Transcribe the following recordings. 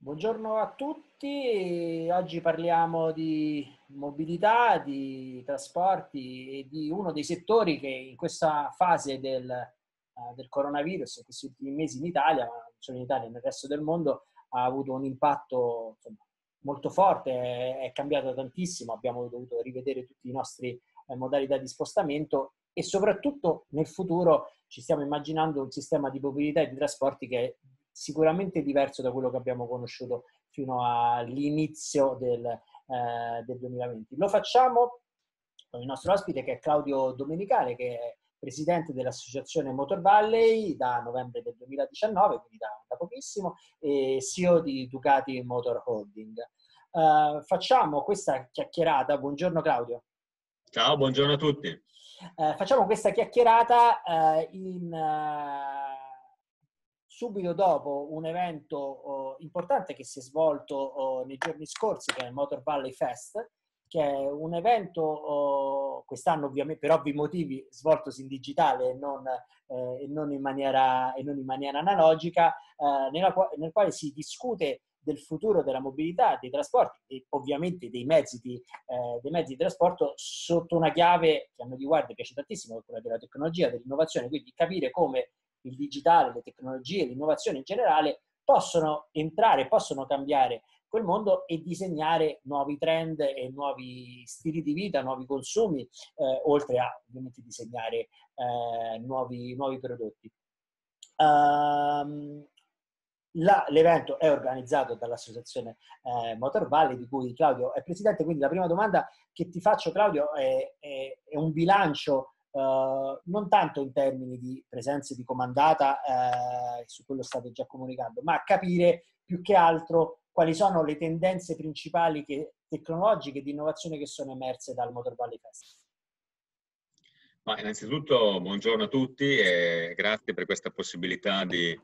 Buongiorno a tutti, oggi parliamo di mobilità, di trasporti e di uno dei settori che in questa fase del, uh, del coronavirus, in questi ultimi mesi in Italia, ma non solo in Italia, nel resto del mondo, ha avuto un impatto insomma, molto forte, è, è, cambiato tantissimo, abbiamo dovuto rivedere tutti i nostri eh, modalità di spostamento e soprattutto nel futuro ci stiamo immaginando un sistema di mobilità e di trasporti che è sicuramente diverso da quello che abbiamo conosciuto fino all'inizio del, eh, del 2020. Lo facciamo con il nostro ospite che è Claudio Domenicale, che è presidente dell'associazione Motor Valley da novembre del 2019, quindi da, da pochissimo, e CEO di Ducati Motor Holding. Uh, facciamo questa chiacchierata. Buongiorno Claudio. Ciao, buongiorno a tutti. Uh, facciamo questa chiacchierata uh, in subito dopo un evento oh, importante che si è svolto oh, nei giorni scorsi, che è il Motor Valley Fest, che è un evento oh, quest'anno ovviamente per ovvi motivi svoltosi in digitale e non, eh, e non, in, maniera, e non in maniera analogica, eh, nella, nel quale si discute del futuro della mobilità, dei trasporti e ovviamente dei mezzi di, eh, dei mezzi di trasporto sotto una chiave che a noi riguarda piace tantissimo, quella della tecnologia, dell'innovazione, quindi capire come il digitale, le tecnologie, l'innovazione in generale possono entrare, possono cambiare quel mondo e disegnare nuovi trend e nuovi stili di vita, nuovi consumi, eh, oltre a ovviamente disegnare eh, nuovi, nuovi, prodotti. Um, la, l'evento è organizzato dall'associazione eh, Motor Valley di cui Claudio è presidente, quindi la prima domanda che ti faccio Claudio è, è, è un bilancio Uh, non tanto in termini di presenze di comandata, uh, su quello state già comunicando, ma capire più che altro quali sono le tendenze principali che, tecnologiche di innovazione che sono emerse dal Motor Valley Fest. Ma innanzitutto buongiorno a tutti e grazie per questa possibilità di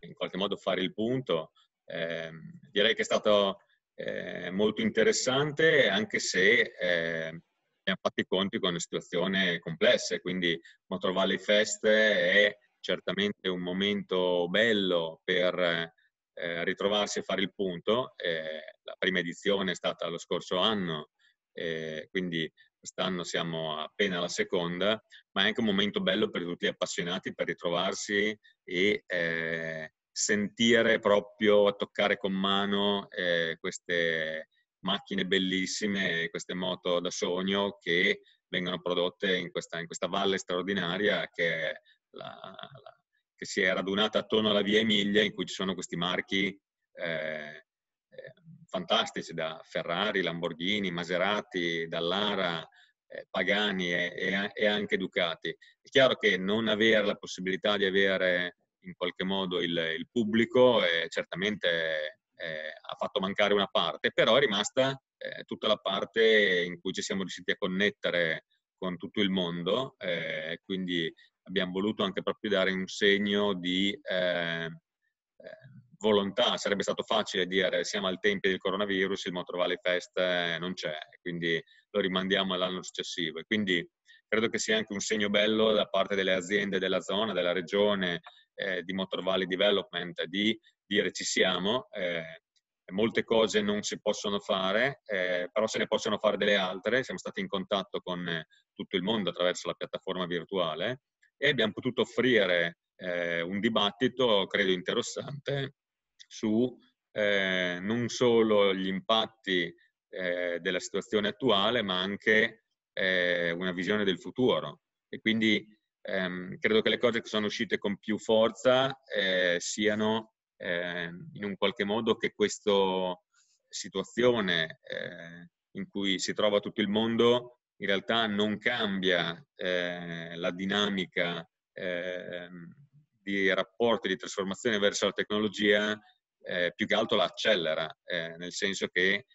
in qualche modo fare il punto. Eh, direi che è stato eh, molto interessante anche se eh, abbiamo fatto i conti con una situazione complessa, quindi Motor Valley Fest è certamente un momento bello per eh, ritrovarsi e fare il punto. Eh, la prima edizione è stata lo scorso anno, eh, quindi quest'anno siamo appena alla seconda, ma è anche un momento bello per tutti gli appassionati per ritrovarsi e eh, sentire proprio, toccare con mano eh, queste macchine bellissime, queste moto da sogno che vengono prodotte in questa, in questa valle straordinaria che, la, la, che, si è radunata attorno alla via Emilia in cui ci sono questi marchi eh, eh, fantastici da Ferrari, Lamborghini, Maserati, Dallara, eh, Pagani e, e, e, anche Ducati. È chiaro che non avere la possibilità di avere in qualche modo il, il pubblico è certamente eh, ha fatto mancare una parte, però è rimasta eh, tutta la parte in cui ci siamo riusciti a connettere con tutto il mondo, eh, quindi abbiamo voluto anche proprio dare un segno di eh, eh, volontà. Sarebbe stato facile dire siamo al tempo del coronavirus, il Motor Valley Fest eh, non c'è, quindi lo rimandiamo all'anno successivo. E quindi credo che sia anche un segno bello da parte delle aziende della zona, della regione, eh, di Motor Valley Development, di dire ci siamo, eh, molte cose non si possono fare, eh, però se ne possono fare delle altre. Siamo stati in contatto con eh, tutto il mondo attraverso la piattaforma virtuale e abbiamo potuto offrire eh, un dibattito, credo interessante, su eh, non solo gli impatti eh, della situazione attuale, ma anche eh, una visione del futuro. E quindi ehm, credo che le cose che sono uscite con più forza siano eh, in un qualche modo che questa situazione eh, in cui si trova tutto il mondo in realtà non cambia eh, la dinamica ehm, di rapporti di trasformazione verso la tecnologia, eh, più che altro la accelera, eh, nel senso che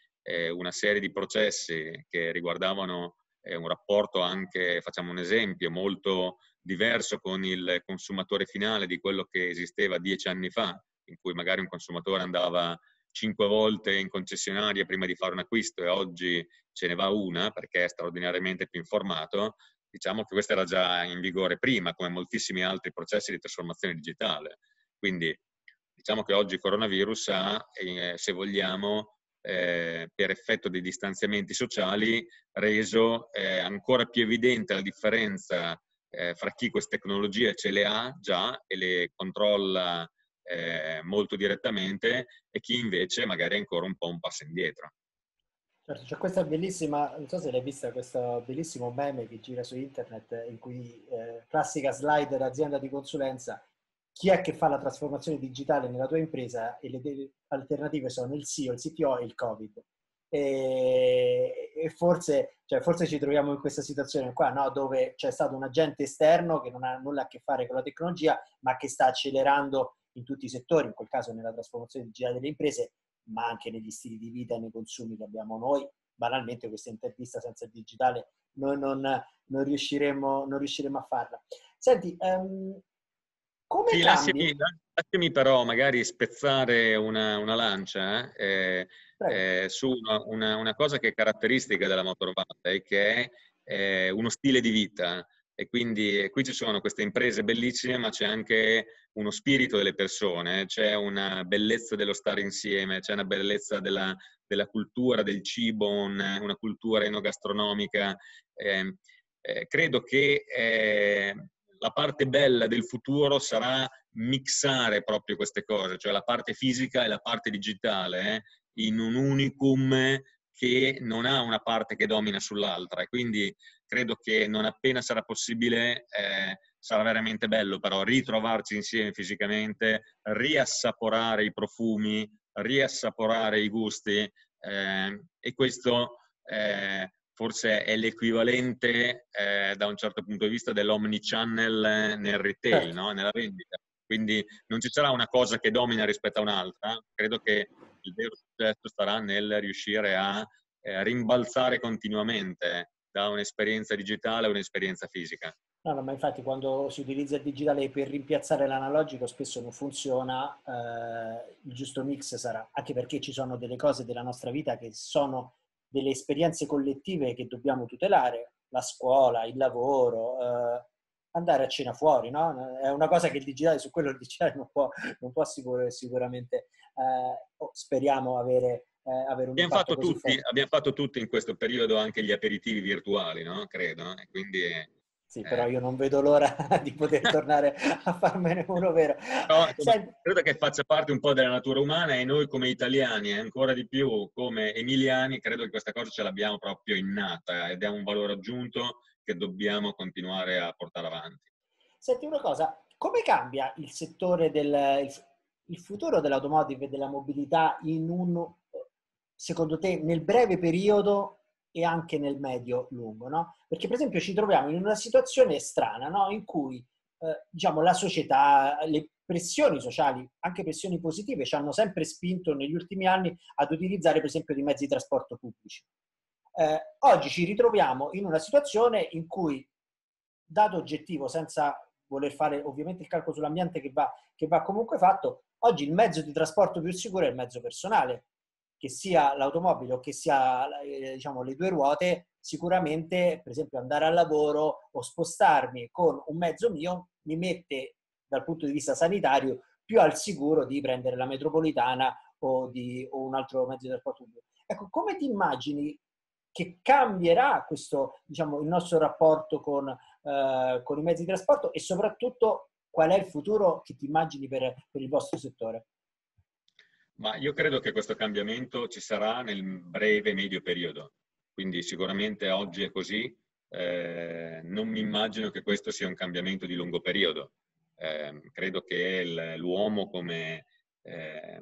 una serie di processi che riguardavano un rapporto anche, facciamo un esempio, molto diverso con il consumatore finale di quello che esisteva dieci anni fa, in cui magari un consumatore andava cinque volte in concessionaria prima di fare un acquisto e oggi ce ne va una perché è straordinariamente più informato, diciamo che questo era già in vigore prima, come moltissimi altri processi di trasformazione digitale. Quindi diciamo che oggi il coronavirus ha, eh, se vogliamo, eh, per effetto dei distanziamenti sociali, reso eh, ancora più evidente la differenza eh, fra chi queste tecnologie ce le ha già e le controlla eh, molto direttamente e chi invece magari è ancora un po' un passo indietro. Certo, c'è questa bellissima, non so se l'hai vista, questo bellissimo meme che gira su internet in cui eh, classica slide d'azienda di consulenza, chi è che fa la trasformazione digitale nella tua impresa e le alternative sono il CEO, il CTO e il Covid. E, e forse, cioè forse, ci troviamo in questa situazione qua, no? dove c'è stato un agente esterno che non ha nulla a che fare con la tecnologia, ma che sta accelerando in tutti i settori, in quel caso nella trasformazione digitale delle imprese, ma anche negli stili di vita e nei consumi che abbiamo noi. Banalmente questa intervista senza il digitale noi non, non, riusciremo, non riusciremo a farla. Senti, um, come sì, lasciami, lasciami, però magari spezzare una, una lancia eh, eh, su una, una, una, cosa che è caratteristica della motorvata e che è eh, uno stile di vita. E quindi qui ci sono queste imprese bellissime, ma c'è anche uno spirito delle persone, c'è una bellezza dello stare insieme, c'è una bellezza della, della cultura, del cibo, una, una cultura enogastronomica. Eh, eh, credo che eh, la parte bella del futuro sarà mixare proprio queste cose, cioè la parte fisica e la parte digitale eh, in un unicum che non ha una parte che domina sull'altra e quindi credo che non appena sarà possibile eh, sarà veramente bello però ritrovarci insieme fisicamente, riassaporare i profumi, riassaporare i gusti eh, e questo eh, forse è l'equivalente eh, da un certo punto di vista dell'omnichannel nel retail, certo. no? nella vendita. Quindi non ci sarà una cosa che domina rispetto a un'altra, credo che il vero successo starà nel riuscire a eh, rimbalzare continuamente da un'esperienza digitale a un'esperienza fisica. No, no, ma infatti quando si utilizza il digitale per rimpiazzare l'analogico spesso non funziona, eh, il giusto mix sarà, anche perché ci sono delle cose della nostra vita che sono delle esperienze collettive che dobbiamo tutelare, la scuola, il lavoro, eh, andare a cena fuori, no? È una cosa che il digitale, su quello il digitale non può, non può sicur- sicuramente, eh, speriamo avere, eh, avere un abbiamo fatto, tutti, abbiamo fatto tutti in questo periodo anche gli aperitivi virtuali, no? Credo, e quindi sì, eh. però io non vedo l'ora di poter tornare a farmene uno vero. No, credo che faccia parte un po' della natura umana e noi come italiani e ancora di più come emiliani credo che questa cosa ce l'abbiamo proprio innata ed è un valore aggiunto che dobbiamo continuare a portare avanti. Senti una cosa, come cambia il settore del il futuro dell'automotive e della mobilità in un, secondo te, nel breve periodo e anche nel medio-lungo, no? Perché per esempio ci troviamo in una situazione strana, no? In cui eh, diciamo, la società, le pressioni sociali, anche pressioni positive, ci hanno sempre spinto negli ultimi anni ad utilizzare per esempio dei mezzi di trasporto pubblici. Eh, oggi ci ritroviamo in una situazione in cui, dato oggettivo, senza voler fare ovviamente il calcolo sull'ambiente che va, che va comunque fatto, oggi il mezzo di trasporto più sicuro è il mezzo personale, che sia l'automobile o che sia eh, diciamo, le due ruote, sicuramente per esempio andare al lavoro o spostarmi con un mezzo mio mi mette dal punto di vista sanitario più al sicuro di prendere la metropolitana o, di, o un altro mezzo di trasporto pubblico. Ecco, come ti immagini che cambierà questo, diciamo, il nostro rapporto con, eh, con, i mezzi di trasporto e soprattutto qual è il futuro che ti immagini per, per il vostro settore? Ma io credo che questo cambiamento ci sarà nel breve medio periodo, quindi sicuramente oggi è così, eh, non mi immagino che questo sia un cambiamento di lungo periodo. Eh, credo che l'uomo, come eh,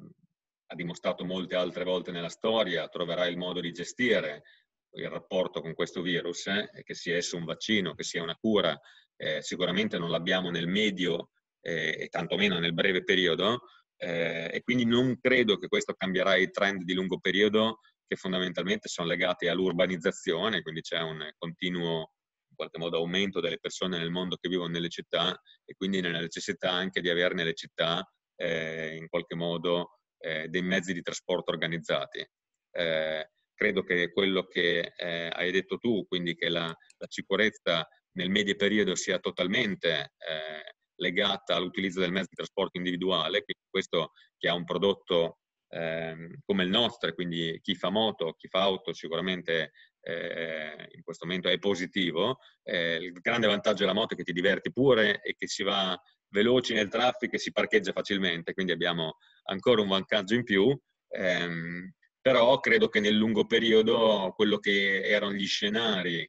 ha dimostrato molte altre volte nella storia, troverà il modo di gestire il rapporto con questo virus, eh, che sia esso un vaccino, che sia una cura, eh, sicuramente non l'abbiamo nel medio eh, e tantomeno nel breve periodo, eh, e quindi non credo che questo cambierà i trend di lungo periodo che fondamentalmente sono legati all'urbanizzazione, quindi c'è un continuo in qualche modo aumento delle persone nel mondo che vivono nelle città e quindi nella necessità anche di avere nelle città eh, in qualche modo eh, dei mezzi di trasporto organizzati. Eh, credo che quello che eh, hai detto tu, quindi che la, la, sicurezza nel medio periodo sia totalmente eh, legata all'utilizzo del mezzo di trasporto individuale, quindi questo che ha un prodotto eh, come il nostro, quindi chi fa moto, chi fa auto sicuramente eh, in questo momento è positivo. Eh, il grande vantaggio della moto è che ti diverti pure e che si va veloci nel traffico e si parcheggia facilmente, quindi abbiamo ancora un vantaggio in più. Ehm, però credo che nel lungo periodo quello che erano gli scenari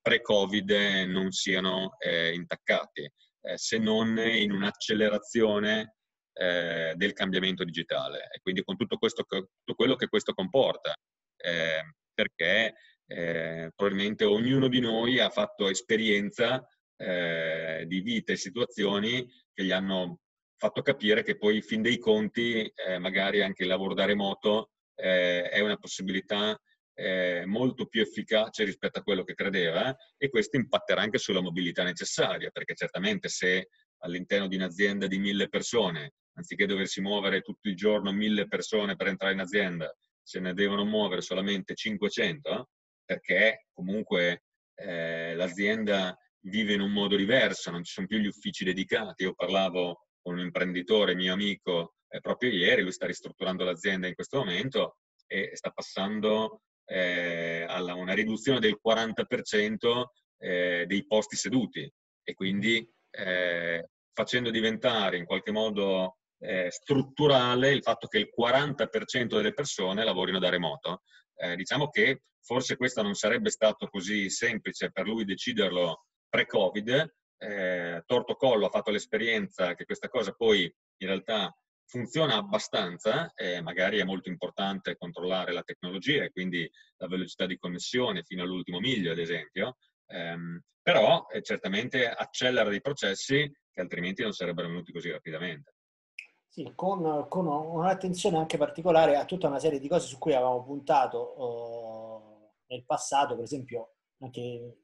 pre-Covid non siano eh, intaccati, eh, se non in un'accelerazione eh, del cambiamento digitale. E quindi con tutto, questo, tutto quello che questo comporta, eh, perché probabilmente ognuno di noi ha fatto esperienza eh, di vite e situazioni che gli hanno fatto capire che poi, in fin dei conti, eh, magari anche il lavoro da remoto eh, è una possibilità eh, molto più efficace rispetto a quello che credeva e questo impatterà anche sulla mobilità necessaria, perché certamente se all'interno di un'azienda di mille persone, anziché doversi muovere tutto il giorno mille persone per entrare in azienda, se ne devono muovere solamente 500, perché comunque eh, l'azienda vive in un modo diverso, non ci sono più gli uffici dedicati. Io parlavo con un imprenditore, mio amico, eh, proprio ieri, lui sta ristrutturando l'azienda in questo momento e sta passando eh, alla una riduzione del 40% eh, dei posti seduti e quindi eh, facendo diventare in qualche modo eh, strutturale il fatto che il 40% delle persone lavorino da remoto. Eh, diciamo che forse questo non sarebbe stato così semplice per lui deciderlo pre-Covid. Eh, Torto Collo ha fatto l'esperienza che questa cosa poi in realtà funziona abbastanza, eh, magari è molto importante controllare la tecnologia e quindi la velocità di connessione fino all'ultimo miglio, ad esempio, ehm, però eh, certamente accelera dei processi che altrimenti non sarebbero venuti così rapidamente. Sì, con, con un'attenzione anche particolare a tutta una serie di cose su cui avevamo puntato uh, nel passato, per esempio anche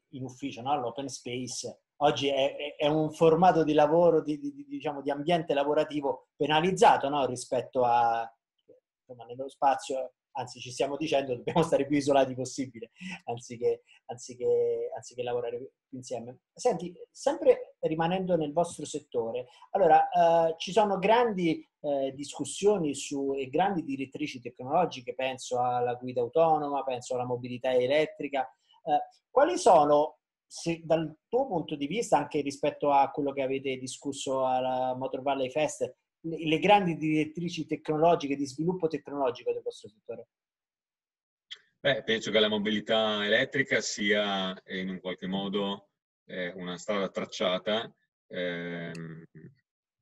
in ufficio, no? l'open space. Oggi è, è, un formato di lavoro, di, di, diciamo, di ambiente lavorativo penalizzato no? rispetto a, insomma, nello spazio anzi ci stiamo dicendo dobbiamo stare più isolati possibile anziché, anziché, anziché lavorare più insieme. Senti, sempre rimanendo nel vostro settore, allora eh, ci sono grandi eh, discussioni su e grandi direttrici tecnologiche, penso alla guida autonoma, penso alla mobilità elettrica. Eh, quali sono se, dal tuo punto di vista, anche rispetto a quello che avete discusso alla Motor Valley Fest, le grandi direttrici tecnologiche, di sviluppo tecnologico del vostro settore? Beh, penso che la mobilità elettrica sia in un qualche modo eh, una strada tracciata eh,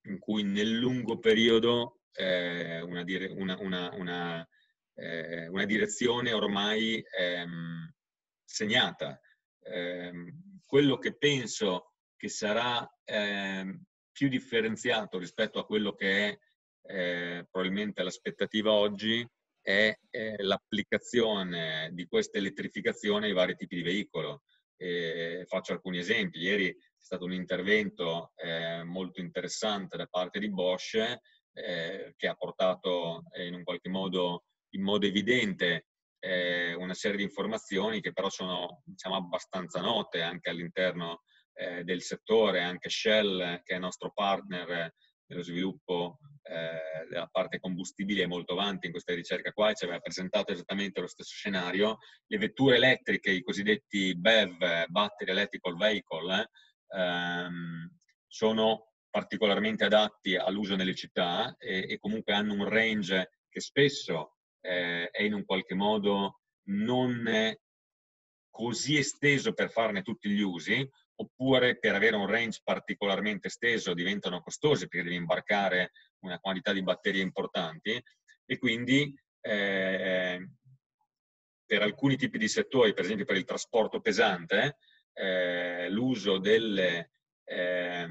in cui nel lungo periodo eh, una, dire, una, una, eh, una, direzione ormai ehm, segnata. Ehm, quello che penso che sarà ehm, più differenziato rispetto a quello che è eh, probabilmente l'aspettativa oggi è, è l'applicazione di questa elettrificazione ai vari tipi di veicolo. E faccio alcuni esempi. Ieri è stato un intervento eh, molto interessante da parte di Bosch eh, che ha portato eh, in un qualche modo, in modo evidente, eh, una serie di informazioni che però sono diciamo, abbastanza note anche all'interno eh, del settore, anche Shell, che è nostro partner nello sviluppo eh, della parte combustibile, è molto avanti in questa ricerca qua e ci aveva presentato esattamente lo stesso scenario. Le vetture elettriche, i cosiddetti BEV, Battery Electrical Vehicle, ehm, sono particolarmente adatti all'uso nelle città e, e, comunque hanno un range che spesso eh, è in un qualche modo non così esteso per farne tutti gli usi, oppure per avere un range particolarmente esteso diventano costosi perché devi imbarcare una quantità di batterie importanti e quindi eh, per alcuni tipi di settori, per esempio per il trasporto pesante, eh, l'uso delle eh,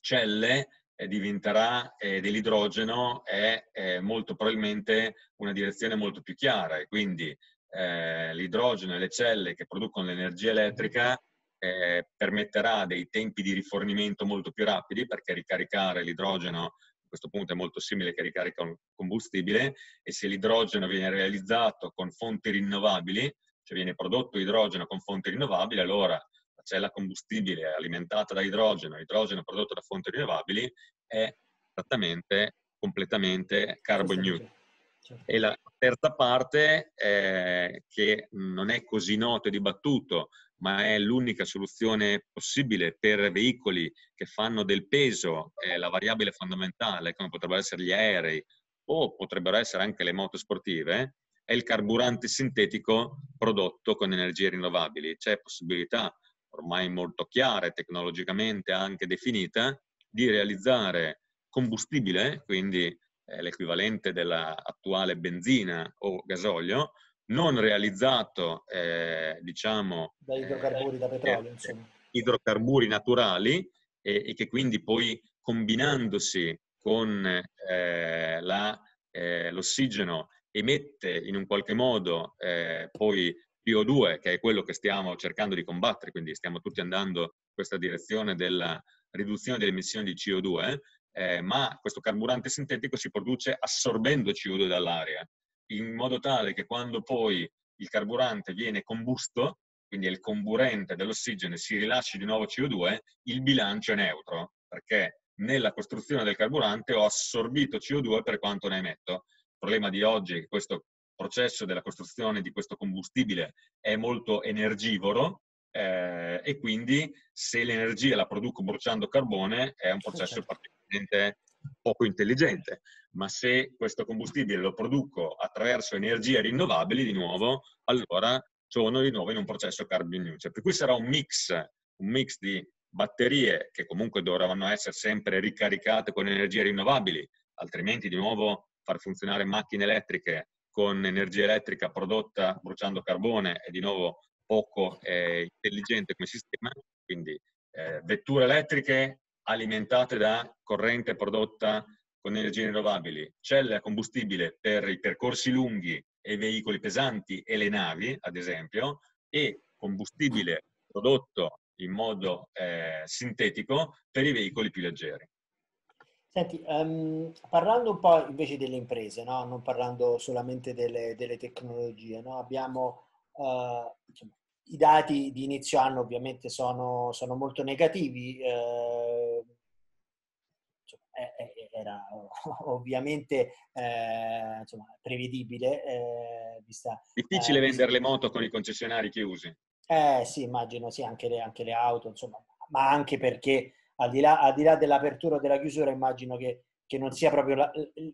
celle diventerà eh, dell'idrogeno è molto probabilmente una direzione molto più chiara. E quindi eh, l'idrogeno e le celle che producono l'energia elettrica eh, permetterà dei tempi di rifornimento molto più rapidi perché ricaricare l'idrogeno a questo punto è molto simile che ricaricare un combustibile e se l'idrogeno viene realizzato con fonti rinnovabili, cioè viene prodotto idrogeno con fonti rinnovabili, allora cella combustibile alimentata da idrogeno, idrogeno prodotto da fonti rinnovabili, è esattamente completamente carbon neutral. Certo. E la terza parte, eh, che non è così noto e dibattuto, ma è l'unica soluzione possibile per veicoli che fanno del peso eh, la variabile fondamentale, come potrebbero essere gli aerei o potrebbero essere anche le moto sportive, è il carburante sintetico prodotto con energie rinnovabili. C'è possibilità ormai molto chiara e tecnologicamente anche definita di realizzare combustibile, quindi eh, l'equivalente dell'attuale benzina o gasolio, non realizzato, eh, diciamo... Da idrocarburi, eh, da petrolio, insomma. Idrocarburi naturali e, e, che quindi poi combinandosi con eh, la, eh, l'ossigeno emette in un qualche modo eh, poi CO2, che è quello che stiamo cercando di combattere, quindi stiamo tutti andando in questa direzione della riduzione delle emissioni di CO2, eh, ma questo carburante sintetico si produce assorbendo CO2 dall'aria, in modo tale che quando poi il carburante viene combusto, quindi il comburente dell'ossigeno si rilasci di nuovo CO2, il bilancio è neutro, perché nella costruzione del carburante ho assorbito CO2 per quanto ne emetto. Il problema di oggi è che questo processo della costruzione di questo combustibile è molto energivoro eh, e quindi se l'energia la produco bruciando carbone è un processo certo. particolare poco intelligente, ma se questo combustibile lo produco attraverso energie rinnovabili, di nuovo, allora sono di nuovo in un processo carbon neutral. Per cui sarà un mix, un mix di batterie che comunque dovranno essere sempre ricaricate con energie rinnovabili, altrimenti di nuovo far funzionare macchine elettriche con energia elettrica prodotta bruciando carbone è di nuovo poco eh, intelligente come sistema, quindi eh, vetture elettriche alimentate da corrente prodotta con energie rinnovabili, celle a combustibile per i percorsi lunghi e i veicoli pesanti e le navi, ad esempio, e combustibile prodotto in modo eh, sintetico per i veicoli più leggeri. Senti, um, parlando un po' invece delle imprese, no? non parlando solamente delle, delle tecnologie, no? abbiamo uh, insomma, i dati di inizio anno ovviamente sono, sono molto negativi, eh, era ovviamente eh, insomma, prevedibile. Eh, vista, Difficile eh, vendere le moto con i concessionari chiusi. Eh sì, immagino, sì, anche le, anche le auto, insomma, ma anche perché al di là, al di là dell'apertura o della chiusura immagino che, che non sia proprio la,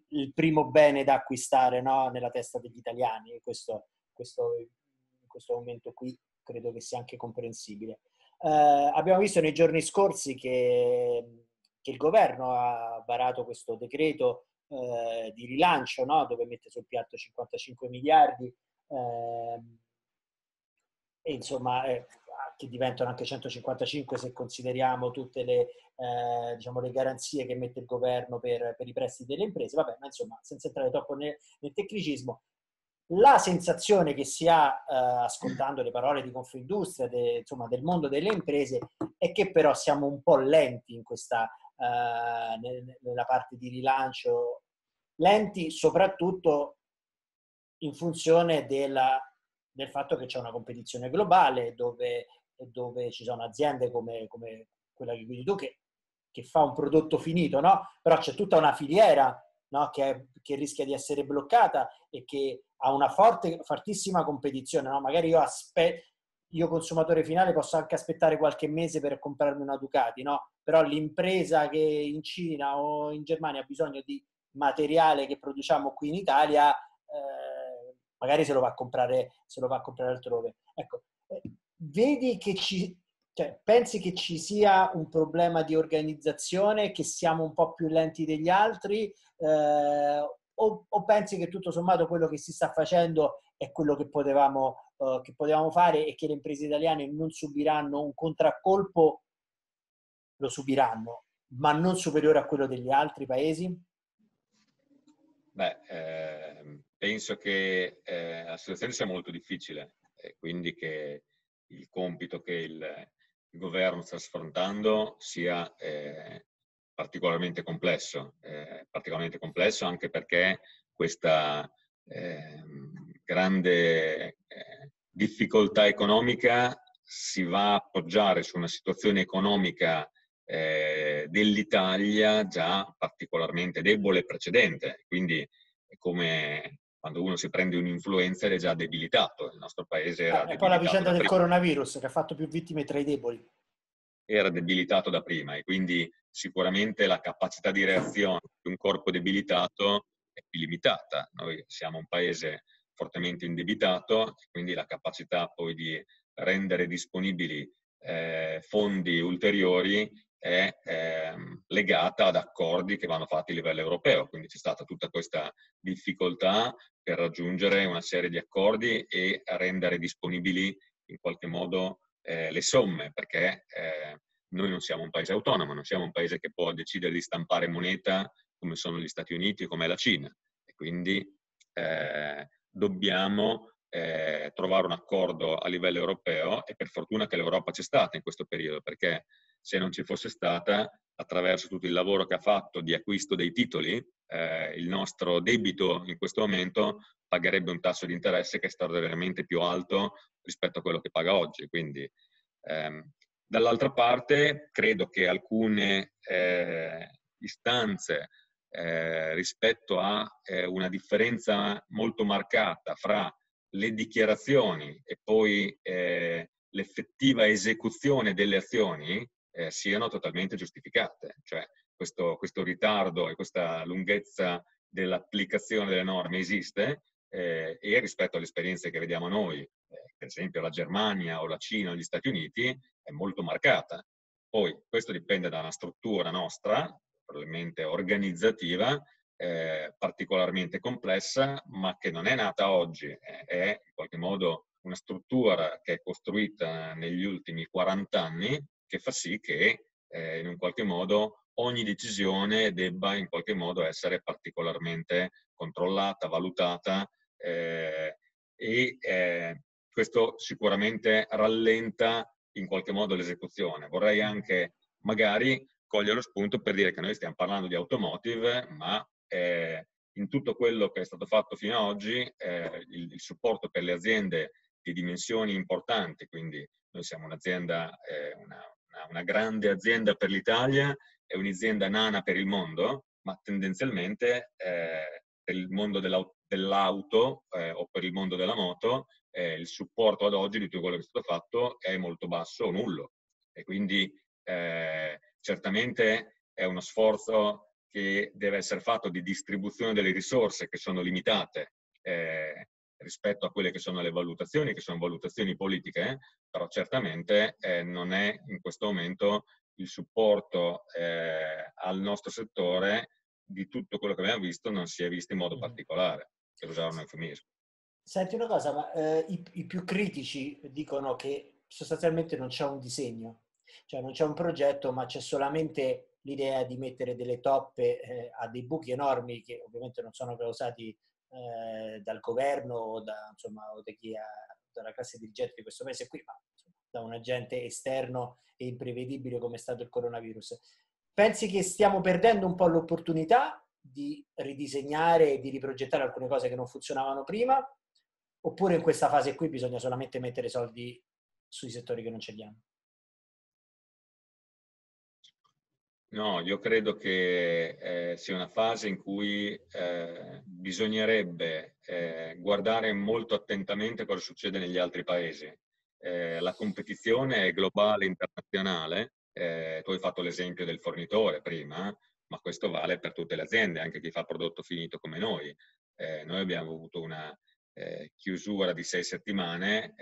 il primo bene da acquistare no? nella testa degli italiani. Questo, questo, in questo momento qui credo che sia anche comprensibile. Eh, abbiamo visto nei giorni scorsi che, che, il governo ha varato questo decreto eh, di rilancio, no? dove mette sul piatto 55 miliardi eh, e insomma eh, che diventano anche 155 se consideriamo tutte le, eh, diciamo, le garanzie che mette il governo per, per, i prestiti delle imprese. Vabbè, ma insomma, senza entrare troppo nel, nel tecnicismo, la sensazione che si ha eh, ascoltando le parole di Confindustria, de, insomma, del mondo delle imprese, è che però siamo un po' lenti in questa, eh, nella parte di rilancio, lenti soprattutto in funzione della, del fatto che c'è una competizione globale dove, dove ci sono aziende come, come quella che guidi tu che, che, fa un prodotto finito, no? però c'è tutta una filiera no? che, che, rischia di essere bloccata e che ha una forte, fortissima competizione. No? Magari io, aspe- io consumatore finale posso anche aspettare qualche mese per comprarmi una Ducati, no? però l'impresa che in Cina o in Germania ha bisogno di materiale che produciamo qui in Italia, eh, magari se lo va a comprare, se lo va a comprare altrove. Ecco, eh, vedi che ci, cioè, pensi che ci sia un problema di organizzazione, che siamo un po' più lenti degli altri, eh, o, o, pensi che tutto sommato quello che si sta facendo è quello che potevamo, uh, che potevamo fare e che le imprese italiane non subiranno un contraccolpo, lo subiranno, ma non superiore a quello degli altri paesi? Beh, eh, penso che eh, la situazione sia molto difficile e quindi che il compito che il, il governo sta affrontando sia eh, particolarmente complesso, eh, particolarmente complesso anche perché questa eh, grande eh, difficoltà economica si va a appoggiare su una situazione economica eh, dell'Italia già particolarmente debole e precedente. Quindi come quando uno si prende un influencer è già debilitato. Il nostro paese era... Eh, e poi la vicenda del coronavirus che ha fatto più vittime tra i deboli. Era debilitato da prima e quindi sicuramente la capacità di reazione di un corpo debilitato è più limitata. Noi siamo un paese fortemente indebitato, quindi la capacità poi di rendere disponibili eh, fondi ulteriori è eh, legata ad accordi che vanno fatti a livello europeo. Quindi c'è stata tutta questa difficoltà per raggiungere una serie di accordi e rendere disponibili in qualche modo eh, le somme, perché eh, noi non siamo un paese autonomo, non siamo un paese che può decidere di stampare moneta come sono gli Stati Uniti o come la Cina. E quindi eh, dobbiamo eh, trovare un accordo a livello europeo e per fortuna che l'Europa c'è stata in questo periodo, perché se non ci fosse stata, attraverso tutto il lavoro che ha fatto di acquisto dei titoli, eh, il nostro debito in questo momento pagherebbe un tasso di interesse che è straordinariamente più alto rispetto a quello che paga oggi. Quindi, ehm, dall'altra parte, credo che alcune eh, istanze eh, rispetto a eh, una differenza molto marcata fra le dichiarazioni e poi eh, l'effettiva esecuzione delle azioni eh, siano totalmente giustificate. Cioè questo, questo, ritardo e questa lunghezza dell'applicazione delle norme esiste eh, e rispetto alle esperienze che vediamo noi, eh, per esempio la Germania o la Cina o gli Stati Uniti, è molto marcata. Poi questo dipende da una struttura nostra, probabilmente organizzativa, eh, particolarmente complessa, ma che non è nata oggi, è in qualche modo una struttura che è costruita negli ultimi 40 anni che fa sì che eh, in un qualche modo ogni decisione debba in qualche modo essere particolarmente controllata, valutata eh, e eh, questo sicuramente rallenta in qualche modo l'esecuzione. Vorrei anche magari cogliere lo spunto per dire che noi stiamo parlando di automotive, ma eh, in tutto quello che è stato fatto fino ad oggi, eh, il, il, supporto per le aziende di dimensioni importanti, quindi noi siamo un'azienda, eh, una, una, grande azienda per l'Italia e un'azienda nana per il mondo, ma tendenzialmente eh, per il mondo dell'auto, dell'auto eh, o per il mondo della moto, eh, il supporto ad oggi di tutto quello che è stato fatto è molto basso o nullo. E quindi eh, certamente è uno sforzo che deve essere fatto di distribuzione delle risorse che sono limitate eh, rispetto a quelle che sono le valutazioni, che sono valutazioni politiche, però certamente eh, non è in questo momento il supporto eh, al nostro settore di tutto quello che abbiamo visto non si è visto in modo particolare, per usare un eufemismo. Senti una cosa, ma eh, i, i più critici dicono che sostanzialmente non c'è un disegno, cioè non c'è un progetto, ma c'è solamente l'idea di mettere delle toppe eh, a dei buchi enormi che ovviamente non sono causati eh, dal governo o da, insomma, o da chi ha, dalla classe dirigente di questo paese qui, ma insomma, da un agente esterno e imprevedibile come è stato il coronavirus. Pensi che stiamo perdendo un po' l'opportunità di ridisegnare e di riprogettare alcune cose che non funzionavano prima? Oppure in questa fase qui bisogna solamente mettere soldi sui settori che non ce li hanno? No, io credo che eh, sia una fase in cui eh, bisognerebbe eh, guardare molto attentamente cosa succede negli altri paesi. Eh, la competizione è globale, internazionale. Eh, tu hai fatto l'esempio del fornitore prima, ma questo vale per tutte le aziende, anche chi fa prodotto finito come noi. Eh, noi abbiamo avuto una chiusura di sei settimane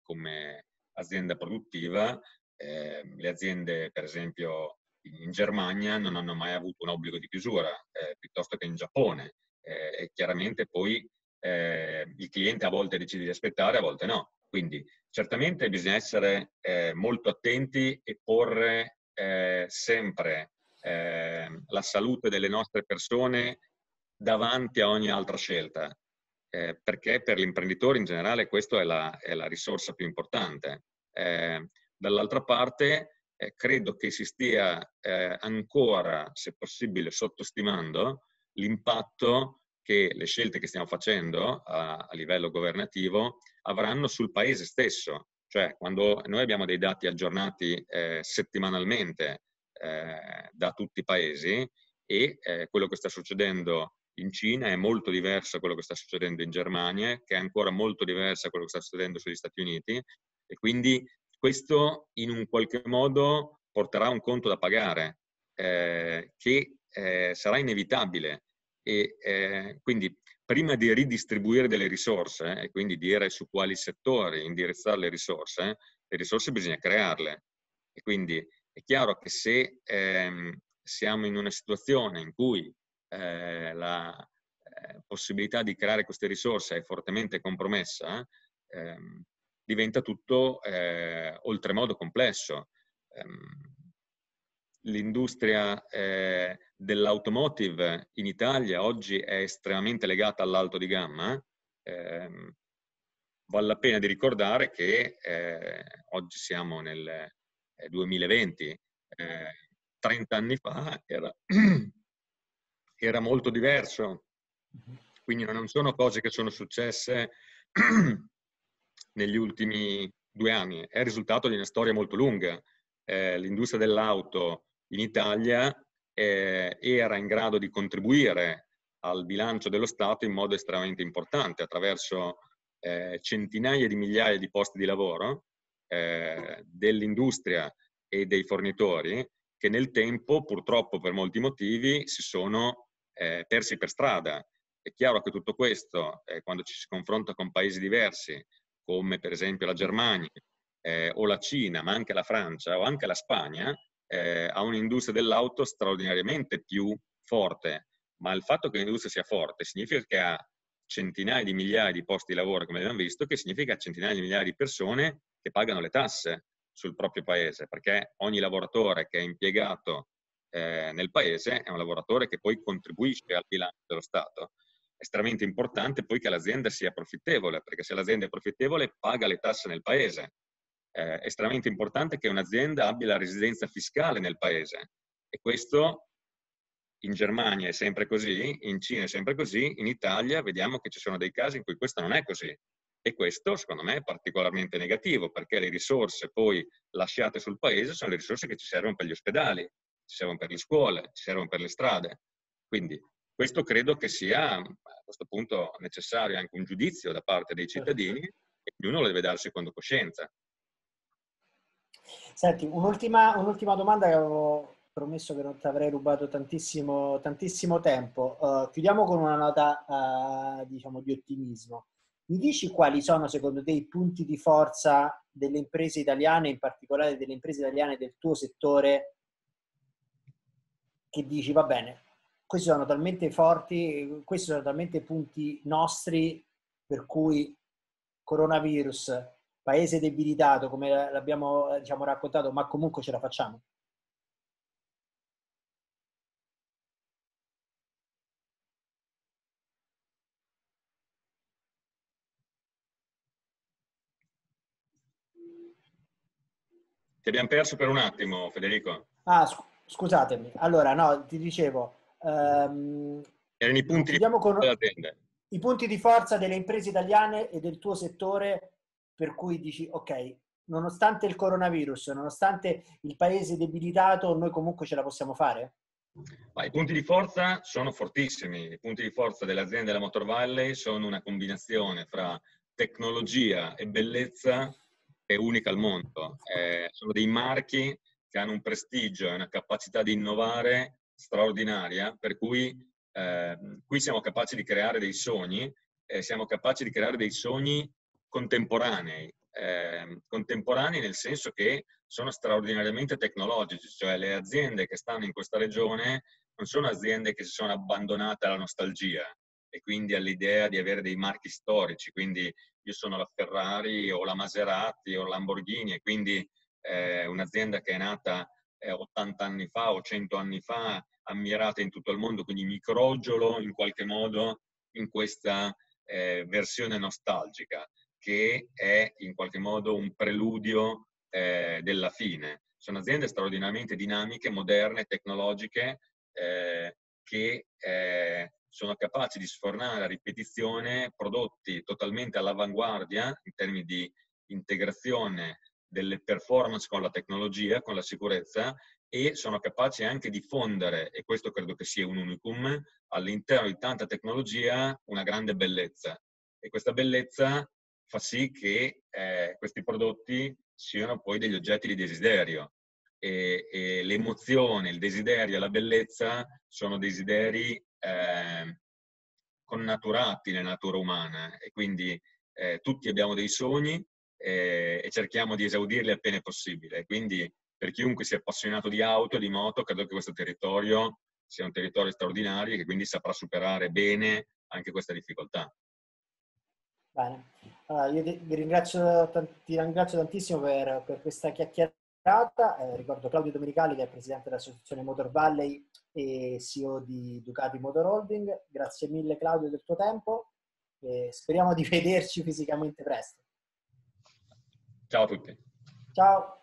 come azienda produttiva. le aziende, per esempio, in Germania non hanno mai avuto un obbligo di chiusura, eh, piuttosto che in Giappone. Eh, e chiaramente poi eh, il cliente a volte decide di aspettare, a volte no. Quindi certamente bisogna essere eh, molto attenti e porre eh, sempre ehm, la salute delle nostre persone davanti a ogni altra scelta, eh, perché per l'imprenditore in generale questa è la, è la risorsa più importante. dall'altra parte eh, credo che si stia eh, ancora, se possibile, sottostimando l'impatto che le scelte che stiamo facendo a, a livello governativo avranno sul paese stesso. Cioè, quando noi abbiamo dei dati aggiornati eh, settimanalmente eh, da tutti i paesi e eh, quello che sta succedendo in Cina è molto diverso da quello che sta succedendo in Germania, che è ancora molto diverso da quello che sta succedendo sugli Stati Uniti e quindi questo in un qualche modo porterà un conto da pagare eh, che eh, sarà inevitabile. E eh, quindi prima di ridistribuire delle risorse e quindi dire su quali settori indirizzare le risorse, le risorse bisogna crearle. E quindi è chiaro che se ehm, siamo in una situazione in cui eh, la eh, possibilità di creare queste risorse è fortemente compromessa, ehm, diventa tutto eh, oltremodo complesso. Ehm, l'industria eh, dell'automotive in Italia oggi è estremamente legata all'alto di gamma. Eh, vale la pena di ricordare che eh, oggi siamo nel 2020, 30 anni fa era era molto diverso. Quindi non sono cose che sono successe negli ultimi due anni, è il risultato di una storia molto lunga. Eh, l'industria dell'auto in Italia eh, era in grado di contribuire al bilancio dello Stato in modo estremamente importante attraverso eh, centinaia di migliaia di posti di lavoro eh, dell'industria e dei fornitori che nel tempo, purtroppo per molti motivi, si sono eh, persi per strada. È chiaro che tutto questo, eh, quando ci si confronta con paesi diversi, come per esempio la Germania eh, o la Cina, ma anche la Francia o anche la Spagna, eh, ha un'industria dell'auto straordinariamente più forte. Ma il fatto che l'industria sia forte significa che ha centinaia di migliaia di posti di lavoro, come abbiamo visto, che significa centinaia di migliaia di persone che pagano le tasse sul proprio paese, perché ogni lavoratore che è impiegato eh, nel paese è un lavoratore che poi contribuisce al bilancio dello Stato. Estremamente importante poi che l'azienda sia profittevole, perché se l'azienda è profittevole paga le tasse nel paese. È estremamente importante che un'azienda abbia la residenza fiscale nel paese e questo in Germania è sempre così, in Cina è sempre così, in Italia vediamo che ci sono dei casi in cui questo non è così. E questo, secondo me, è particolarmente negativo, perché le risorse poi lasciate sul paese sono le risorse che ci servono per gli ospedali, ci servono per le scuole, ci servono per le strade. Quindi questo credo che sia a questo punto necessario anche un giudizio da parte dei cittadini e ognuno lo deve dare secondo coscienza. Senti, un'ultima, un'ultima domanda che avevo promesso che non ti avrei rubato tantissimo, tantissimo tempo. Uh, chiudiamo con una nota, uh, diciamo, di ottimismo. Mi dici quali sono secondo te i punti di forza delle imprese italiane, in particolare delle imprese italiane del tuo settore, che dici va bene, questi sono talmente forti, questi sono talmente punti nostri per cui coronavirus, paese debilitato come l'abbiamo diciamo, raccontato, ma comunque ce la facciamo. Ti abbiamo perso per un attimo, Federico. Ah, scusa scusatemi, allora no, ti dicevo... Um, Erano i punti di con I punti di forza delle imprese italiane e del tuo settore per cui dici, ok, nonostante il coronavirus, nonostante il paese debilitato, noi comunque ce la possiamo fare? Ma I punti di forza sono fortissimi. I punti di forza delle aziende della Motor Valley sono una combinazione fra tecnologia e bellezza che è unica al mondo. Eh, sono dei marchi che hanno un prestigio e una capacità di innovare straordinaria, per cui eh, qui siamo capaci di creare dei sogni, eh, siamo capaci di creare dei sogni contemporanei, eh, contemporanei nel senso che sono straordinariamente tecnologici, cioè le aziende che stanno in questa regione non sono aziende che si sono abbandonate alla nostalgia e quindi all'idea di avere dei marchi storici, quindi io sono la Ferrari o la Maserati o la Lamborghini e quindi eh, un'azienda che è nata eh, 80 anni fa o 100 anni fa, ammirata in tutto il mondo, quindi microgiolo in qualche modo in questa eh, versione nostalgica, che è in qualche modo un preludio eh, della fine. Sono aziende straordinariamente dinamiche, moderne, tecnologiche, eh, che eh, sono capaci di sfornare a ripetizione prodotti totalmente all'avanguardia in termini di integrazione delle performance con la tecnologia, con la sicurezza e sono capaci anche di fondere, e questo credo che sia un unicum, all'interno di tanta tecnologia una grande bellezza. E questa bellezza fa sì che eh, questi prodotti siano poi degli oggetti di desiderio. E, e l'emozione, il desiderio e la bellezza sono desideri eh, connaturati nella natura umana e quindi eh, tutti abbiamo dei sogni eh, e cerchiamo di esaudirli appena possibile. Quindi per chiunque sia appassionato di auto e di moto, credo che questo territorio sia un territorio straordinario e che quindi saprà superare bene anche questa difficoltà. Bene, allora, io ti ringrazio, ti ringrazio tantissimo per, per questa chiacchierata. Eh, ricordo Claudio Domenicali che è presidente dell'associazione Motor Valley e CEO di Ducati Motor Holding. Grazie mille Claudio del tuo tempo e speriamo di vederci fisicamente presto. Ciao a tutti. Ciao.